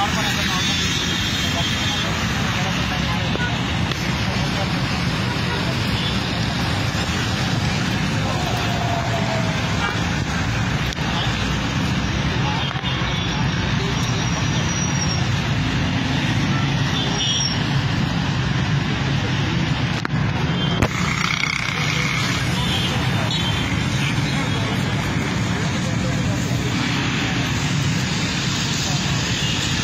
నార్మల్